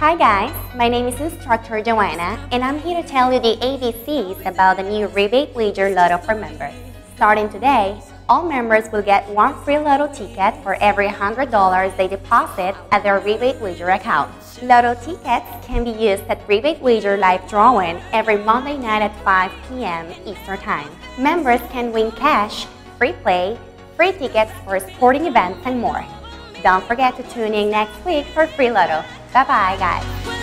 Hi guys, my name is Instructor Joanna and I'm here to tell you the ABCs about the new Rebate Wager Lotto for members. Starting today, all members will get one free Lotto ticket for every $100 they deposit at their Rebate Wager account. Lotto tickets can be used at Rebate Wager live drawing every Monday night at 5 p.m. Eastern Time. Members can win cash, free play, free tickets for sporting events and more. Don't forget to tune in next week for Free Lotto. 拜拜 guys